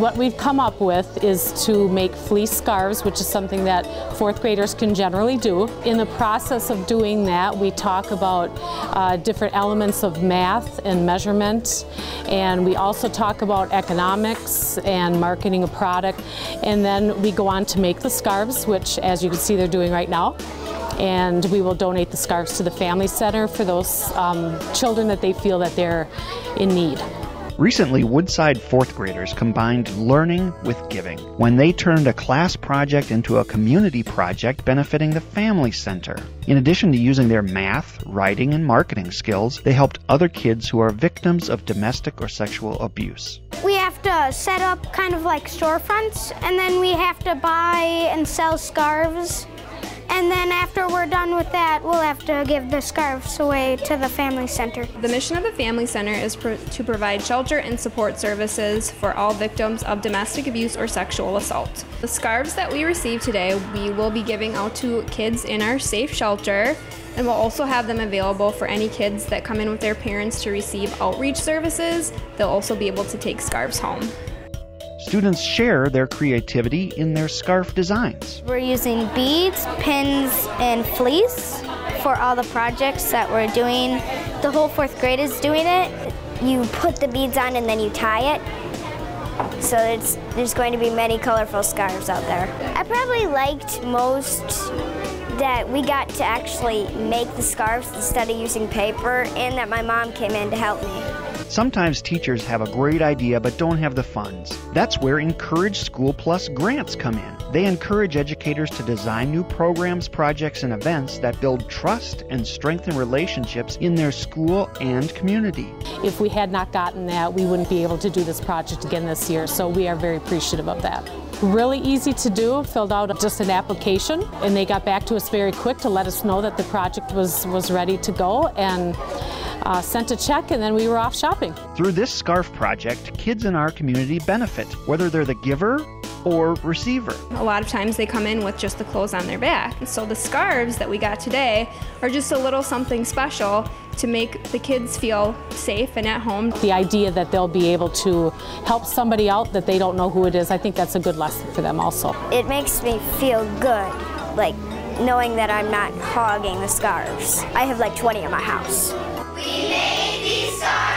what we've come up with is to make fleece scarves, which is something that fourth graders can generally do. In the process of doing that, we talk about uh, different elements of math and measurement, and we also talk about economics and marketing a product, and then we go on to make the scarves, which as you can see they're doing right now and we will donate the scarves to the Family Center for those um, children that they feel that they're in need. Recently, Woodside fourth graders combined learning with giving when they turned a class project into a community project benefiting the Family Center. In addition to using their math, writing, and marketing skills, they helped other kids who are victims of domestic or sexual abuse. We have to set up kind of like storefronts, and then we have to buy and sell scarves and then after we're done with that, we'll have to give the scarves away to the Family Center. The mission of the Family Center is pro to provide shelter and support services for all victims of domestic abuse or sexual assault. The scarves that we receive today, we will be giving out to kids in our safe shelter and we'll also have them available for any kids that come in with their parents to receive outreach services. They'll also be able to take scarves home. Students share their creativity in their scarf designs. We're using beads, pins, and fleece for all the projects that we're doing. The whole fourth grade is doing it. You put the beads on and then you tie it. So there's going to be many colorful scarves out there. I probably liked most that we got to actually make the scarves instead of using paper and that my mom came in to help me. Sometimes teachers have a great idea but don't have the funds. That's where Incourage School Plus grants come in. They encourage educators to design new programs, projects, and events that build trust and strengthen relationships in their school and community. If we had not gotten that, we wouldn't be able to do this project again this year, so we are very appreciative of that. Really easy to do, filled out just an application, and they got back to us very quick to let us know that the project was, was ready to go, and uh, sent a check, and then we were off shopping. Through this scarf project, kids in our community benefit, whether they're the giver or receiver. A lot of times they come in with just the clothes on their back. So the scarves that we got today are just a little something special to make the kids feel safe and at home. The idea that they'll be able to help somebody out that they don't know who it is, I think that's a good lesson for them also. It makes me feel good, like knowing that I'm not hogging the scarves. I have like 20 in my house. Lisa!